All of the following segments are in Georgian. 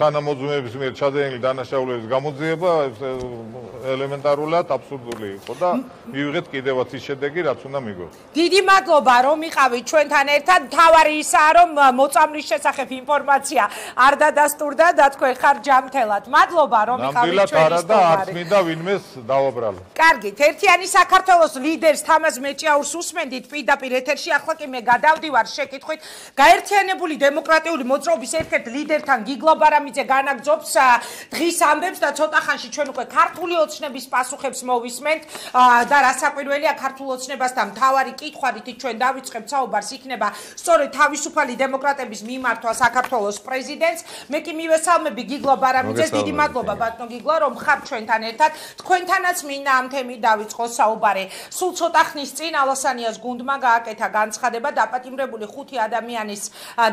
თანამოძმეების მიერ ჩადენილი დანაშაულების გამოძიება ელემენტარულად აბსურდული იყო და მივიღეთ კიდევაც ის შედეგი, რაც უნდა მიგვიღოს. დიდი მადლობა, რომ იყავით ჩვენთან ერთად. თავარი ისაა, რომ მოწამვლის შესახებ ინფორმაცია არ დადასტურდა და თქვენ ხარ ჯანმრთელად. მადლობა, რომ იყავით ჩვენი სტუმარი. ნამდვილად არა და არც მინდა ვინმეს დავაბრალო. კარგით, ერთიანი საქართველოს ლიდერს თამაზ მეჭიაურს უსმენდით პირდაპირ ეთერში. ახლა კი მე გადავდივარ შეკითხვით. გაერთიანებული დემოკრატიული მოძრაობის ერთ-ერთ ლიდერთან გიგლაბარა აბრამიძე განაგძობს დღის ამბებს და ცოტა ხანში ჩვენ უკვე ქართული ოცნების პასუხებს მოვისმენთ. და რასაკვირველია ქართულ ოცნებასთან მთავარი კითხვა რითი ჩვენ დავიწყებთ საუბარს იქნება სწორედ თავისუფალი დემოკრატების მიმართვა საქართველოს პრეზიდენტს. მე კი მივესალმები გიგლა ბარამიძეს დიდი მადლობა ბატონო გიგლა რომ ხარ ჩვენთან ერთად. თქვენთანაც მინდა ამ თემით დავიწყო საუბარი სულ ცოტა ხნის წინ ალასანიას გუნდმა გააკეთა განცხადება დაპატიმრებული ხუთი ადამიანის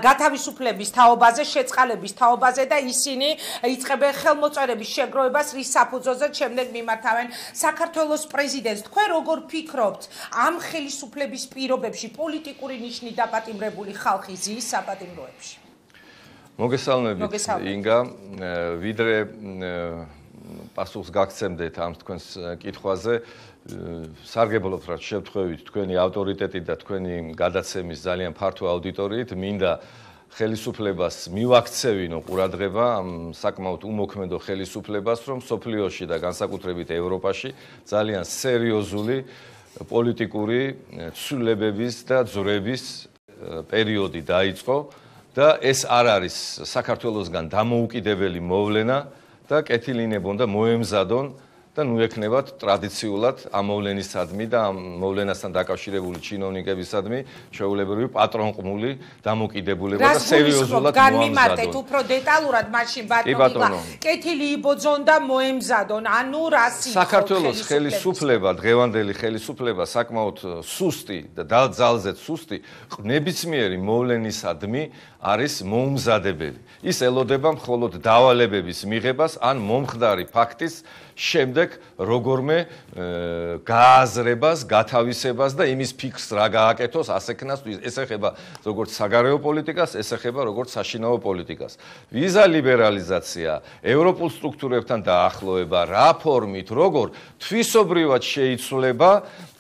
გათავისუფლების თაობაზე შეწყალების თაობაზე და ისინი იწყებენ ხელმოწერების შეგროვებას რის საფუძველზე შემდეგ მიმართავენ საქართველოს პრეზიდენტს. თქვენ როგორ ფიქრობთ ამ ხელისუფლების პირობებში პოლიტიკური ნიშნით დაპატიმრებული ხალხი ზის საპატიმროებში? მოგესალმებით ინგა, ვიდრე პასუხს გაგცემდეთ ამ თქვენს კითხვაზე. სარგებლობთ რა შევთხოვით თქვენი ავტორიტეტი და თქვენი გადაცემის ძალიან ფართო აუდიტორიით, მინდა ხელისუფლებას მივაქცევინო ყურადღება ამ საკმაოდ უმოქმედო ხელისუფლებას, რომ სოფლიოში და განსაკუთრებით ევროპაში ძალიან სერიოზული პოლიტიკური ცვლილებების და ძრების პერიოდი დაიწყო და ეს არ არის საქართველოსგან დამოუკიდებელი მოვლენა და კეთილინებონ და მოემზადონ და ნუ ექნებათ ტრადიციულად ამ მოვლენისადმი და ამ მოვლენასთან დაკავშირებული ჩინოვნიკებისადმი შეუულებრივი პატრონყმული დამოკიდებულება და სერიოზულად განმიმარტეთ უფრო დეტალურად მაშინ ბატონო. კეთილი იბოძონ და მოემზადონ. ანუ რასი საქართველოს ხელისუფლება დღევანდელი ხელისუფლება საკმაოდ სუსტი და ძალზედ სუსტი ნებისმიერი მოვლენისადმი არის მოუმზადებელი ის ელოდება მხოლოდ დავალებების მიღებას ან მომხდარი ფაქტის შემდეგ როგორმე გააზრებას, გათავისებას და იმის ფიქს რა გააკეთოს ასექნას ეს ეხება როგორც საგარეო პოლიტიკას, ეს ეხება როგორც საშინაო პოლიტიკას. ვიზა ლიბერალიზაცია, ევროპულ სტრუქტურებთან დაახლოება, რა ფორმით, როგორ თვისობრივად შეიცვლება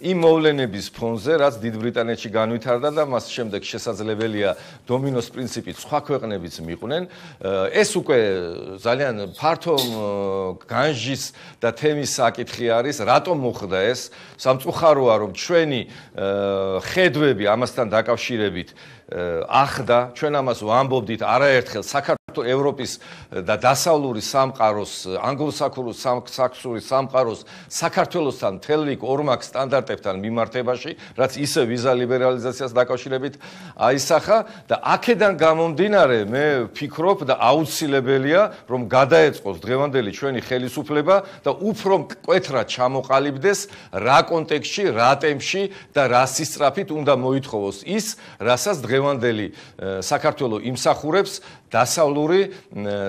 იმ მოვლენების ფონზე, რაც დიდ ბრიტანეთში განვითარდა და მას შემდეგ შესაძლებელია დომინოს პრინციპით სხვა ქვეყნებიც მიყვნენ. ეს უკვე ძალიან ფართო განჯის და თემის საკითხი არის, რატომ მოხდა ეს? სამწუხაროა, რომ ჩვენი ხედვები ამასთან დაკავშირებით ახდა, ჩვენ ამას ვამბობდით არაერთხელ საქართველოს ევროპის და დასავლური სამყაროს, ანგლოსაქური საქსური სამყაროს საქართველოსთან თელრიკ ორმაკ სტანდარტებთან მიმართებაში, რაც ისე ვიზა ლიბერალიზაციას დაკავშირებით აისახა და აქედან გამომდინარე მე ფიქრობ და აუცილებელია რომ გადაეწყოს დღევანდელი ჩვენი ხელისუფლება და უფრო მკვეთრად ჩამოყალიბდეს რა კონტექსში, რა ტემპში და რა სისტრაფით უნდა მოითხოვოს ის, რასაც დღევანდელი საქართველოს იმსახურებს დასავლური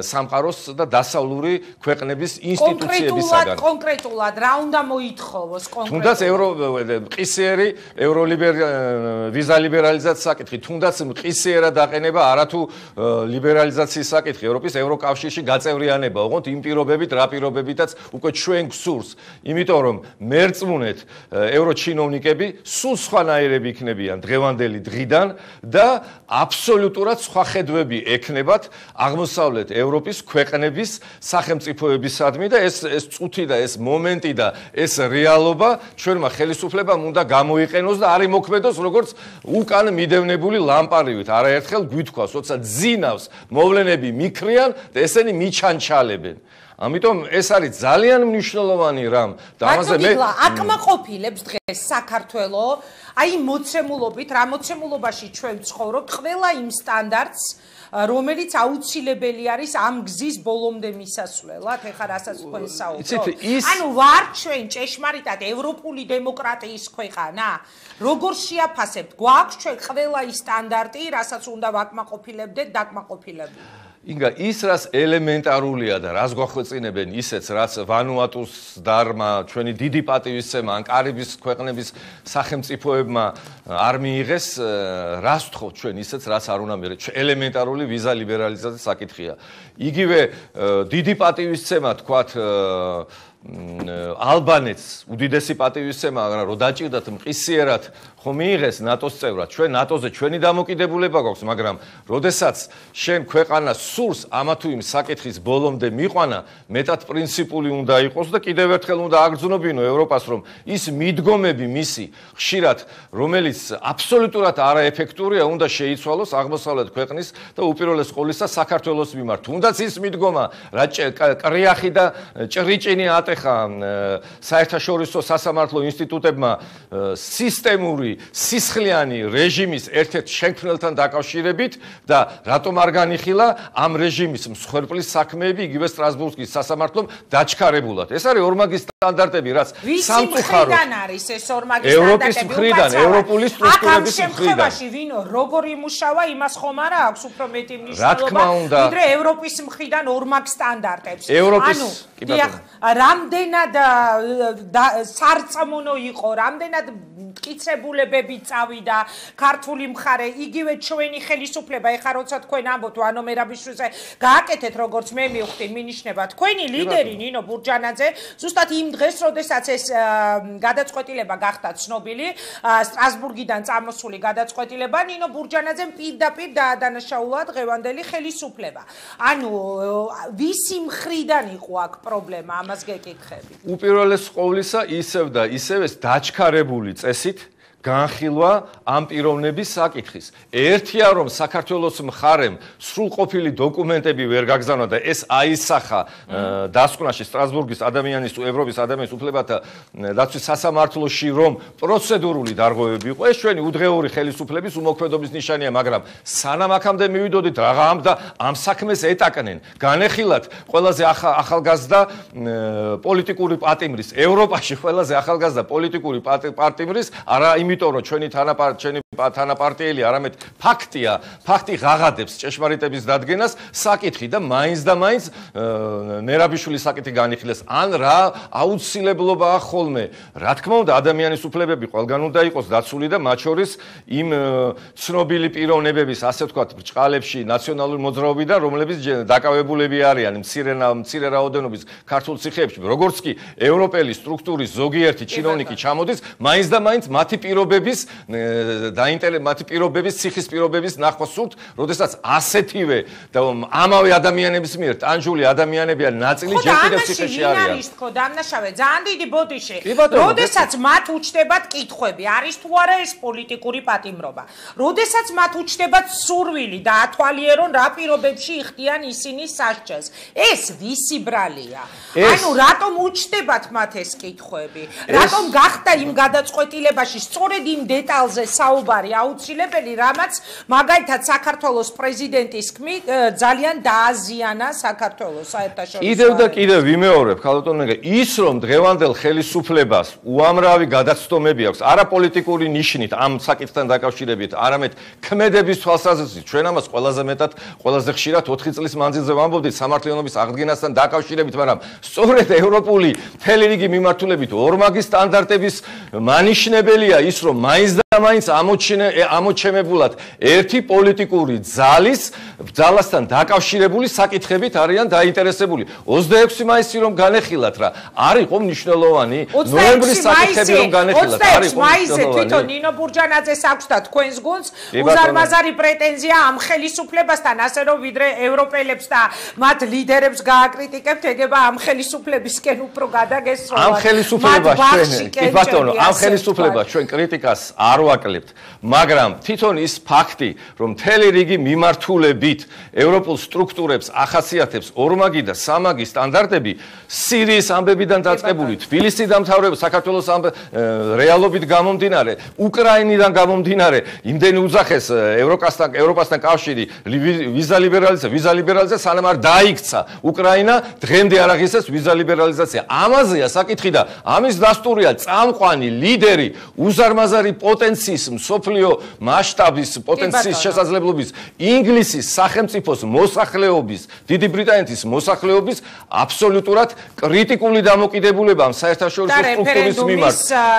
სამყაროს და დასავლური ქვეყნების ინსტიტუციებისაგან. კონკრეტულად რა უნდა მოითხოვოს კონკრეტულად? თუნდაც ევრო ყისიერი ევროლიბერ ვიზა ლიბერალიზაციის საკითხი, თუნდაც ყისიერად დაყენება არათუ ლიბერალიზაციის საკითხი ევროპის ევროკავშირში გაწევრიანება, ოღონდ იმ პირობებით, რა პირობებითაც უკვე ჩვენ გსურს. იმიტომ რომ მერწმუნეთ ევროჩინოვნიკები სულ სხვანაირები იქნებიან დღევანდელი დღიდან და აბსოლუტურად სხვა ხედვები ექნება ეხებათ აღმოსავლეთ ევროპის ქვეყნების სახელმწიფოებისადმი და ეს ეს წუთი და ეს მომენტი და ეს რეალობა ჩვენმა ხელისუფლებამ უნდა გამოიყენოს და არის მოქმედოს როგორც უკან მიდევნებული ლამპარივით. არაერთხელ გვითქვა სოცა ძინავს მოვლენები მიქრიან და ესენი მიჩანჩალებენ. ამიტომ ეს არის ძალიან მნიშვნელოვანი რამ და ამაზე მე აკმაყოფილებს დღეს საქართველოს აი მოცემულობით რა მოცემულობაში ჩვენ ვცხოვრობთ ყველა იმ სტანდარტს რომელიც აუცილებელი არის ამ გზის ბოლომდე მისასვლელად, ეხლა რასაც თქვენ საუბრობთ. ანუ ვარ ჩვენ ჭეშმარიტად ევროპული დემოკრატიის ქვეყანა? როგორ შეაფასებთ? გვაქვს ჩვენ ყველა ის სტანდარტი, რასაც უნდა ვაკმაყოფილებდეთ, დაკმაყოფილებული? ინგა ის რაც ელემენტარულია და რაც გვახვეწინებენ ისეც რაც ვანუატუს დარმა ჩვენი დიდი პატივისცემა ან კარიბის ქვეყნების სახელმწიფოებმა არ მიიღეს რას ვთხოვთ ჩვენ ისეც რაც არ უნდა მიერე ელემენტარული ვიზა ლიბერალიზაციის საკითხია. იგივე დიდი პატივისცემა თქვათ ალბანეთს უდიდესი პატივისცემა მაგრამ რო დაჭირდათ მყისიერად ხო მიიღეს ნატოს წევრად ჩვენ ნატოზე ჩვენი დამოკიდებულება გვაქვს მაგრამ როდესაც შენ ქვეყანას სურს ამა თუ იმ საკითხის ბოლომდე მიყვანა მეტად პრინციპული უნდა იყოს და კიდევ ერთხელ უნდა აგრძნობინო ევროპას რომ ის მიდგომები მისი ხშირად რომელიც აბსოლუტურად არაეფექტურია უნდა შეიცვალოს აღმოსავლეთ ქვეყნის და უპირველეს ყოვლისა საქართველოს მიმართ. თუნდაც ის მიდგომა რა კრიახი და ჭრიჭინი ატეხა საერთაშორისო სასამართლო ინსტიტუტებმა სისტემური სისხლიანი რეჟიმის ერთ-ერთ შექმნელთან დაკავშირებით და რატომ არ განიხილა ამ რეჟიმის მსხვერპლის საქმეები იგივე სტრასბურგის სასამართლომ დაჩქარებულად. ეს არის ორმაგის სტანდარტები, რაც სამწუხაროდ არის ეს ორმაგის სტანდარტები. ევროპის მხრიდან, ევროპული სტრუქტურების მხრიდან. ამ შემთხვევაში ვინო როგორ იმუშავა, იმას ხომ არა აქვს უფრო მეტი მნიშვნელობა, ვიდრე ევროპის მხრიდან ორმაგ სტანდარტებს. ანუ დიახ, რამდენად სარწმუნო იყო, რამდენად მტკიცებულებები წავიდა ქართული მხარე, იგივე ჩვენი ხელისუფლება, ეხა როცა თქვენ ამბობთ ვანომერაბიშვილზე, გააკეთეთ როგორც მე მივხვდი, მინიშნება თქვენი ლიდერი ნინო ბურჯანაძე, ზუსტად იმ დღეს, როდესაც ეს გადაწყვეტილება გახდა ცნობილი, სტრასბურგიდან წამოსული გადაწყვეტილება, ნინო ბურჯანაძემ პირდაპირ დაადანაშაულა დღევანდელი ხელისუფლება. ანუ ვისი მხრიდან იყო აქ პრობლემა, ამას გეკითხები. უპირველეს ყოვლისა, ისევ და ისევ ეს დაჩქარებული წესით განხილვა ამ პიროვნების საკითხის. ერთია რომ საქართველოს მხარემ სრულყოფილი დოკუმენტები ვერ გაგზავნა და ეს აისახა დასკვნაში სტრასბურგის ადამიანის ევროპის ადამიანის უფლებათა დაცვის სასამართლოში რომ პროცედურული დარღვევები იყო. ეს ჩვენი უძღეური ხელისუფლების უმოქმედობის ნიშანია, მაგრამ სანამ აქამდე მივიდოდით რაღა ამ და ამ საქმეს ეტაკნენ. განეხილათ ყველაზე ახალგაზრდა პოლიტიკური პატიმრის ევროპაში ყველაზე ახალგაზრდა პოლიტიკური პატიმრის არა იმ იმიტომ რომ ჩვენი თანაპარტ ჩვენი თანაპარტიელი არამედ ფაქტია, ფაქტი ღაღადებს ჭეშმარიტების დადგენას, საკითხი და მაინც და მაინც მერაბიშვილის საკითხი განიხილეს. ან რა აუცილებლობაა ხოლმე? რა თქმა უნდა, ადამიანის უფლებები ყველგან უნდა იყოს დაცული და მათ შორის იმ ცნობილი პიროვნებების, ასე ვთქვათ, ბრჭყალებში ნაციონალური მოძრაობიდან, რომლებიც დაკავებულები არიან მცირე მცირე რაოდენობის ქართულ ციხეებში, როგორც კი ევროპელი სტრუქტურის ზოგიერთი ჩინოვნიკი ჩამოდის, მაინც და მაინც მათი პირო პირობების დაინტერე მათი პირობების ციხის პირობების ნახვა სურთ, როდესაც ასეთივე და ამავე ადამიანების მიერ ტანჯული ადამიანებია ნაწილი ჯერ კიდევ ციხეში არიან. ის თქო დამნაშავე ძალიან დიდი ბოდიში. როდესაც მათ უჩნდებათ კითხვები, არის თუ არა ეს პოლიტიკური პატიმრობა. როდესაც მათ უჩნდებათ სურვილი და ათვალიერონ რა პირობებში იხდიან ისინი სასჯელს. ეს ვისი ბრალია? ანუ რატომ უჩნდებათ მათ ეს კითხვები? რატომ გახდა იმ გადაწყვეტილებაში სწორ სწორედ იმ დეტალზე საუბარი აუცილებელი, რამაც მაგალითად საქართველოს პრეზიდენტის თქმით ძალიან დააზიანა საქართველოს საერთაშორისო კიდევ და კიდევ ვიმეორებ, ხალხონეგა, ის რომ დღევანდელ ხელისუფლებას უამრავი გადაცდომები აქვს, არაპოლიტიკური ნიშნით ამ საკითხთან დაკავშირებით, არამედ ქმედების თვალსაზრისით, ჩვენ ამას ყველაზე მეტად, ყველაზე ხშირად 4 წლის მანძილზე ვამბობდით სამართლიანობის აღდგენასთან დაკავშირებით, მაგრამ სწორედ ევროპული მთელი რიგი მიმართულებით ორმაგი სტანდარტების მანიშნებელია ის რომ მაინც და მაინც ამოჩენე ამოჩემებულად ერთი პოლიტიკური ძალის ძალასთან დაკავშირებული საკითხებით არიან დაინტერესებული. 26 მაისი რომ განეხილათ რა არ იყო მნიშვნელოვანი. ნოემბრის საკითხები რომ განეხილათ არ იყო მაისზე თვითონ ნინო ბურჯანაძეს აქვს და თქვენს გუნდს უზარმაზარი პრეტენზია ამ ხელისუფლებასთან ასე რომ ვიდრე ევროპელებს და მათ ლიდერებს გააკრიტიკებთ ეგება ამ ხელისუფლებისკენ უფრო გადაგესროლა ამ ხელისუფლებას ჩვენ კი ბატონო ამ ხელისუფლებას ჩვენ კრიტიკას არ ვაკლებთ, მაგრამ თვითონ ის ფაქტი, რომ მთელი რიგი მიმართულებით ევროპულ სტრუქტურებს ახასიათებს ორმაგი და სამაგი სტანდარტები სირიის ამბებიდან დაწყებული, თბილისის დამთავრება, საქართველოს ამ რეალობით გამომდინარე, უკრაინიდან გამომდინარე, იმდენი უძახეს ევროკასთან, ევროპასთან კავშირი ვიზა ლიბერალიზაცია, ვიზა ლიბერალიზაცია სანამ არ დაიქცა უკრაინა, დღემდე არ აღიძეს ვიზა ლიბერალიზაცია. ამაზეა საკითხი და ამის დასტურია წამყვანი ლიდერი უზარმაზარი პოტენციის მსოფლიო მსოფლიო მასშტაბის პოტენციის ბატონო. შესაძლებლობის ინგლისის სახელმწიფოს მოსახლეობის, დიდი ბრიტანეთის მოსახლეობის აბსოლუტურად კრიტიკული დამოკიდებულება ამ საერთაშორისო და სტრუქტურის მიმართ.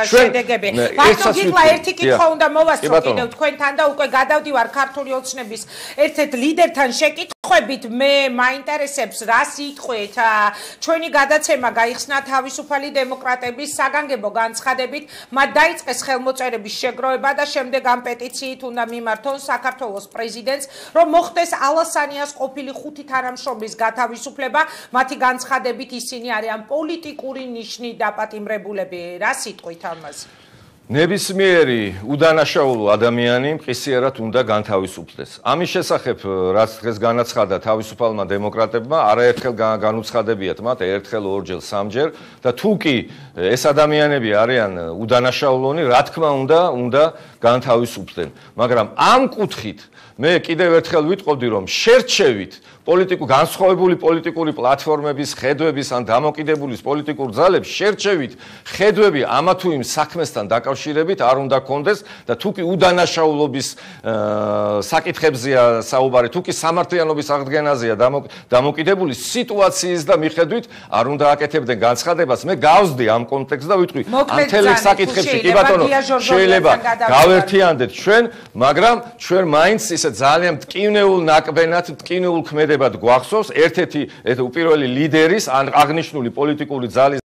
შედეგები. ნე, ბატონ ერთსაც გიხლა ვიტყვი. ერთი კითხვა უნდა მოვასწრო ბატონო. კიდევ თქვენთან და უკვე გადავდივარ ქართული ოცნების ერთ-ერთ ლიდერთან შეკითხვებით მე მაინტერესებს რა სიტყვით ა, ჩვენი გადაცემა გაიხსნა თავისუფალი დემოკრატების საგანგებო განცხადებით მათ დაიწყეს ხელმოწერების შეგროვება და შემდეგ ამ პეტიციით უნდა მიმართონ საქართველოს პრეზიდენტს რომ მოხდეს ალასანიას ყოფილი ხუთი თანამშრომლის გათავისუფლება. მათი განცხადებით ისინი არიან პოლიტიკური ნიშნით დაპატიმრებულები რა სიტყვით ამაზე ნებისმიერი უდანაშაულო ადამიანი მყისიერად უნდა განთავისუფლდეს. ამის შესახებ, რაც დღეს განაცხადა თავისუფალმა დემოკრატებმა, არაერთხელ გა- განუცხადებიათ მათ ერთხელ, ორჯერ, სამჯერ და თუ კი ეს ადამიანები არიან უდანაშაულონი, რა თქმა უნდა, უნდა განთავისუფლდნენ. მაგრამ ამ კუთხით მე კიდევ ერთხელ ვიტყოდი, რომ შერჩევით პოლიტიკურ განსხვავებული პოლიტიკური პლატფორმების ხედვების ან დამოკიდებულის პოლიტიკურ ძალებს შერჩევით ხედვები ამა თუ იმ საქმესთან დაკავშირებით არ უნდა კონდეს და თუ კი უდანაშაულობის საკითხებზეა საუბარი, თუ კი სამართლიანობის აღდგენაზეა დამო- დამოკიდებული სიტუაციის და მიხედვით არ უნდა აკეთებდნენ განცხადებას. მე გავსდი ამ კონტექსტს და ვიტყვი ამ თელეკ საკითხებში კი ბატონო შეიძლება გავერთიანდეთ ჩვენ, მაგრამ ჩვენ მაინც ისე ძალიან მტკივნეულ ნაკბენად, მტკივნეულ ქმედებად გვახსოვს ერთ-ერთი ეს უპირველი ლიდერის ან აღნიშნული პოლიტიკური ძალის